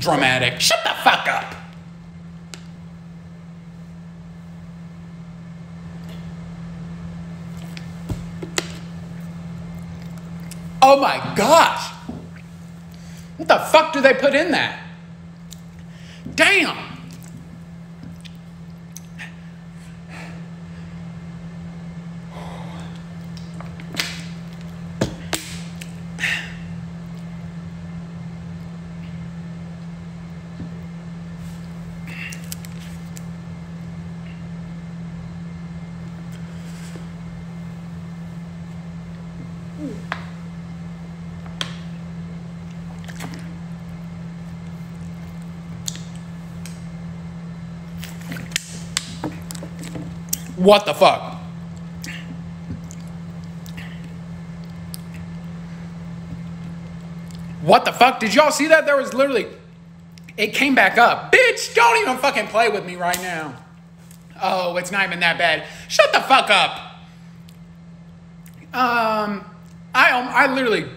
dramatic. Shut the fuck up. Oh my gosh. What the fuck do they put in that? Damn. What the fuck? What the fuck? Did y'all see that? There was literally, it came back up. Bitch, don't even fucking play with me right now. Oh, it's not even that bad. Shut the fuck up. Um, I, um, I literally,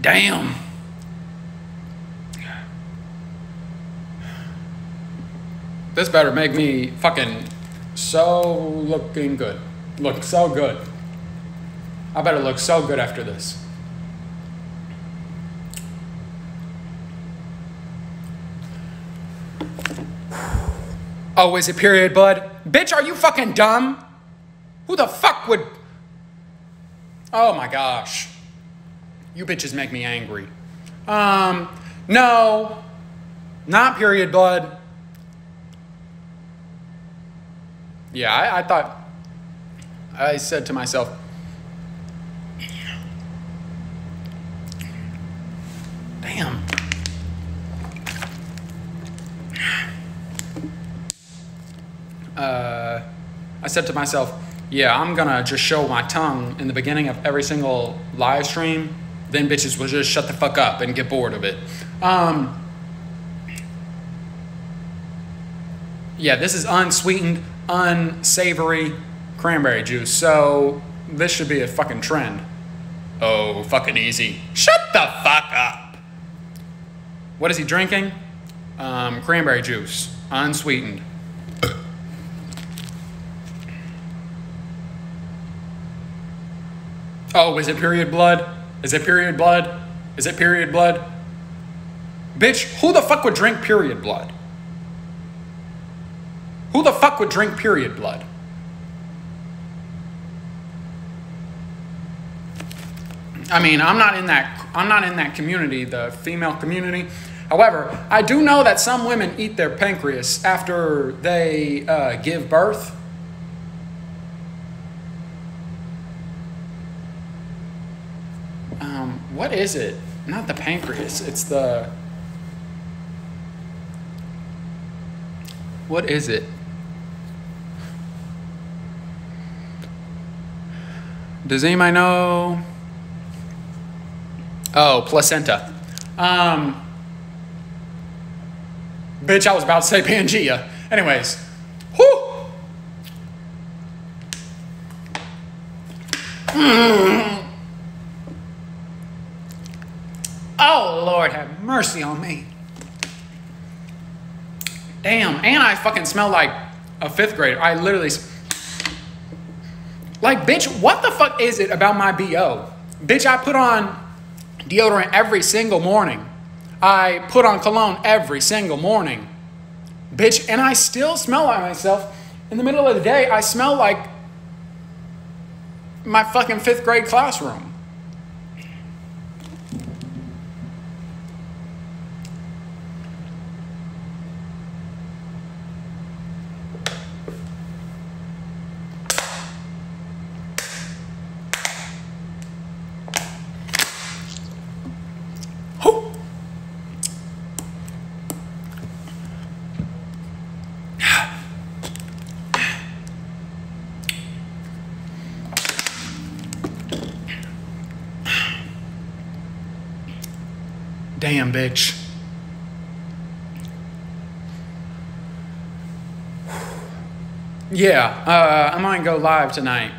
damn. This better make me fucking so looking good. Look so good. I better look so good after this. Oh, is it period blood? Bitch, are you fucking dumb? Who the fuck would. Oh my gosh. You bitches make me angry. Um, no, not period blood. Yeah, I, I thought, I said to myself, damn. Uh, I said to myself, yeah, I'm gonna just show my tongue in the beginning of every single live stream. Then bitches will just shut the fuck up and get bored of it. Um, yeah, this is unsweetened unsavory cranberry juice. So this should be a fucking trend. Oh, fucking easy. Shut the fuck up. What is he drinking? Um, cranberry juice, unsweetened. Oh, is it period blood? Is it period blood? Is it period blood? Bitch, who the fuck would drink period blood? Who the fuck would drink period blood? I mean, I'm not in that I'm not in that community, the female community. However, I do know that some women eat their pancreas after they uh, give birth. Um, what is it? Not the pancreas. It's the. What is it? Does anybody know? Oh, placenta. Um, bitch, I was about to say Pangea. Anyways. Mm. Oh, Lord, have mercy on me. Damn, and I fucking smell like a fifth grader. I literally like, bitch, what the fuck is it about my BO? Bitch, I put on deodorant every single morning. I put on cologne every single morning. Bitch, and I still smell like myself. In the middle of the day, I smell like my fucking fifth grade classroom. Damn, bitch. Yeah, uh, I might go live tonight.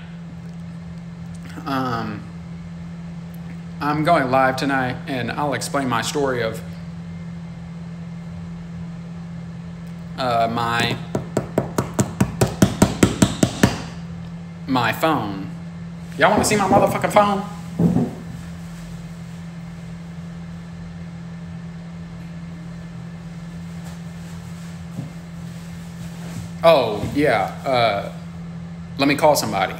Um, I'm going live tonight and I'll explain my story of uh, my my phone. Y'all want to see my motherfucking phone? Oh, yeah. Uh, let me call somebody.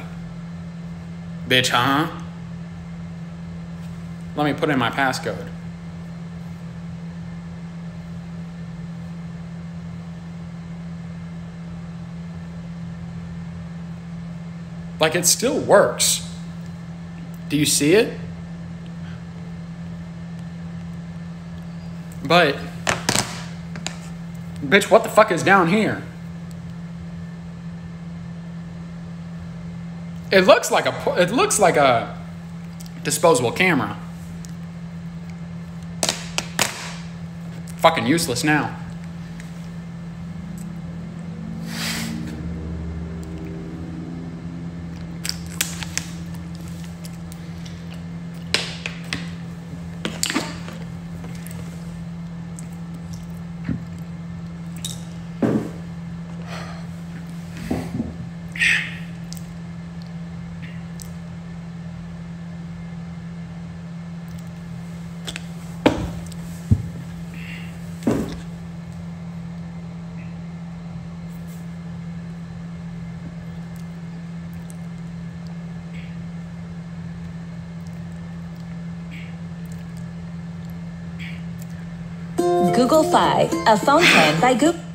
Bitch, huh? Let me put in my passcode. Like it still works. Do you see it? But, bitch, what the fuck is down here? It looks like a it looks like a disposable camera. Fucking useless now. Google Fi, a phone plan by Google.